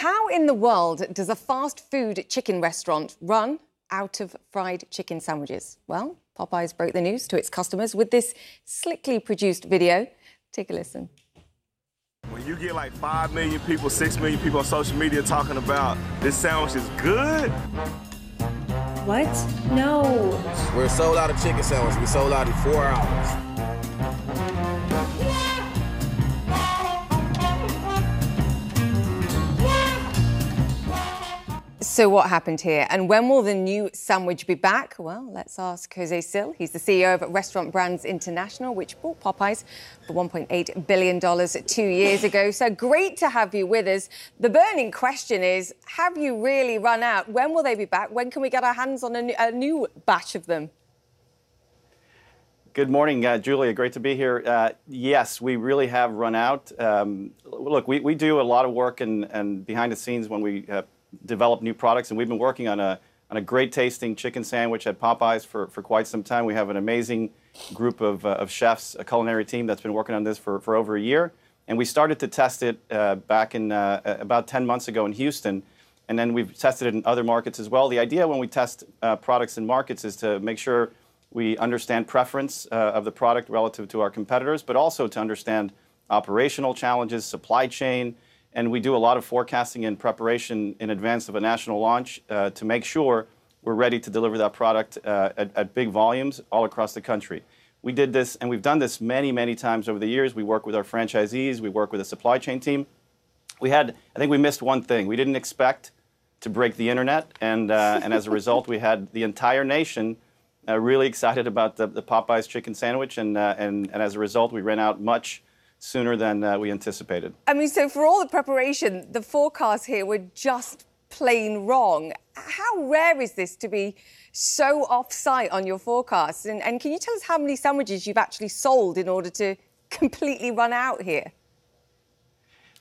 How in the world does a fast food chicken restaurant run out of fried chicken sandwiches? Well, Popeyes broke the news to its customers with this slickly produced video. Take a listen. When you get like 5 million people, 6 million people on social media talking about this sandwich is good, What? No. We're sold out of chicken sandwiches. We sold out in four hours. So, what happened here? And when will the new sandwich be back? Well, let's ask Jose Cil. He's the CEO of Restaurant Brands International, which bought Popeyes for $1.8 billion two years ago. So, great to have you with us. The burning question is Have you really run out? When will they be back? When can we get our hands on a new, a new batch of them? Good morning, uh, Julia. Great to be here. Uh, yes, we really have run out. Um, look, we, we do a lot of work and, and behind the scenes when we uh, develop new products, and we've been working on a, on a great tasting chicken sandwich at Popeyes for, for quite some time. We have an amazing group of, uh, of chefs, a culinary team that's been working on this for, for over a year. And we started to test it uh, back in uh, about 10 months ago in Houston. And then we've tested it in other markets as well. The idea when we test uh, products in markets is to make sure we understand preference uh, of the product relative to our competitors, but also to understand operational challenges, supply chain, and we do a lot of forecasting and preparation in advance of a national launch uh, to make sure we're ready to deliver that product uh, at, at, big volumes all across the country. We did this, and we've done this many, many times over the years. We work with our franchisees, we work with a supply chain team. We had, I think we missed one thing. We didn't expect to break the internet, and, uh, and as a result, we had the entire nation uh, really excited about the, the, Popeyes chicken sandwich, and, uh, and, and as a result, we ran out much sooner than uh, we anticipated. I mean, so for all the preparation, the forecasts here were just plain wrong. How rare is this to be so off-site on your forecasts? And, and can you tell us how many sandwiches you've actually sold in order to completely run out here?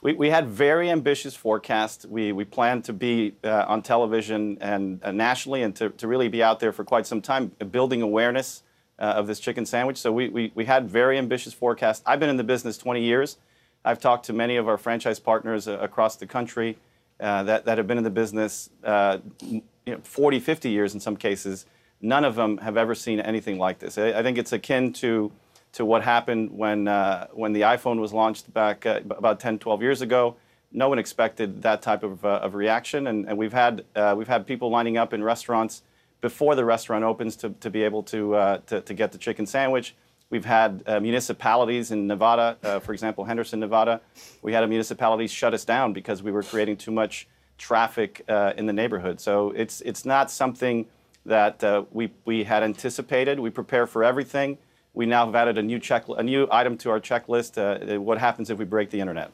We, we had very ambitious forecasts. We, we planned to be uh, on television and uh, nationally and to, to really be out there for quite some time, building awareness uh, of this chicken sandwich. So we, we, we had very ambitious forecasts. I've been in the business 20 years. I've talked to many of our franchise partners uh, across the country uh, that, that have been in the business uh, you know, 40, 50 years in some cases. None of them have ever seen anything like this. I, I think it's akin to, to what happened when, uh, when the iPhone was launched back uh, about 10, 12 years ago. No one expected that type of, of reaction, and, and we've, had, we've had people lining up in restaurants before the restaurant opens to, to be able to, uh, to, to, get the chicken sandwich. We've had uh, municipalities in Nevada, uh, for example, Henderson, Nevada. We had a municipality shut us down because we were creating too much traffic uh, in the neighborhood. So it's, it's not something that uh, we, we had anticipated. We prepare for everything. We now have added a new, check, a new item to our checklist uh, what happens if we break the internet.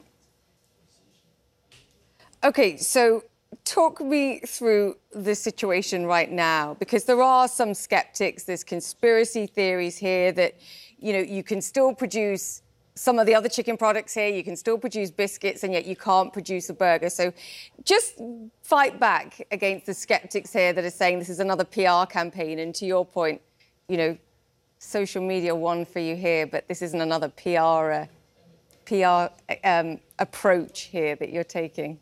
Okay, so talk me through the situation right now because there are some skeptics there's conspiracy theories here that you know you can still produce some of the other chicken products here you can still produce biscuits and yet you can't produce a burger. So just fight back against the skeptics here that are saying this is another PR campaign. And to your point you know social media won for you here but this isn't another PR uh, PR um, approach here that you're taking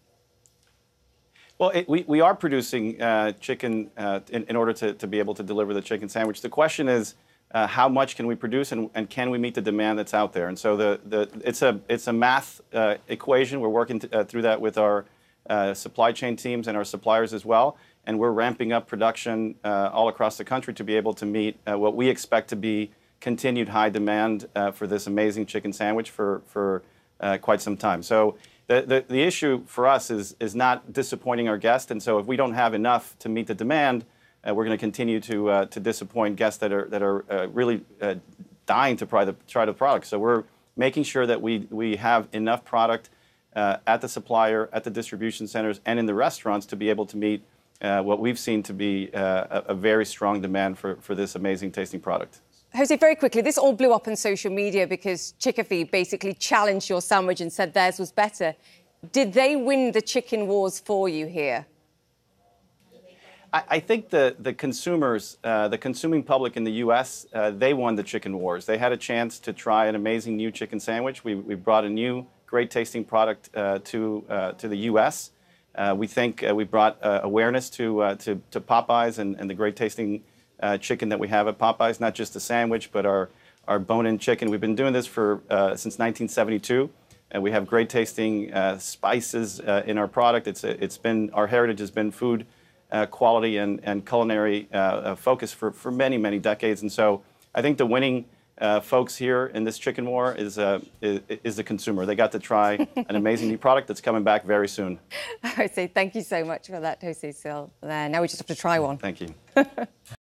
well, it, we, we are producing uh, chicken uh, in, in, order to, to be able to deliver the chicken sandwich. The question is, uh, how much can we produce and, and, can we meet the demand that's out there? And so the, the, it's, a, it's a math uh, equation. We're working uh, through that with our uh, supply chain teams and our suppliers as well. And we're ramping up production all across the country to be able to meet what we expect to be continued high demand for this amazing chicken sandwich for, for quite some time. So the, the, the, issue for us is, is not disappointing our guests. And so if we don't have enough to meet the demand, uh, we're going to continue to, uh, to disappoint guests that are, that are uh, really uh, dying to try the, try the product. So we're making sure that we, we have enough product uh, at the supplier, at the distribution centers, and in the restaurants to be able to meet uh, what we've seen to be a, a very strong demand for, for this amazing tasting product. Jose, very quickly, this all blew up on social media because Chick-fil-A basically challenged your sandwich and said theirs was better. Did they win the chicken wars for you here? I, I think the, the consumers, uh, the consuming public in the U.S., uh, they won the chicken wars. They had a chance to try an amazing new chicken sandwich. We, we brought a new, great tasting product uh, to, uh, to the U.S. Uh, we think uh, we brought awareness to, to, to Popeyes and, and the great tasting uh, chicken that we have at Popeyes, not just the sandwich, but our, our bone-in chicken. We've been doing this for uh, since 1972, and we have great tasting uh, spices uh, in our product. It's, it's been, our heritage has been food uh, quality and, and culinary uh, focus for, for many, many decades. And so I think the winning uh, folks here in this chicken war is, uh, is, is the consumer. They got to try an amazing new product that's coming back very soon. I say thank you so much for that, Jose Cil. Now we just have to try one. Thank you.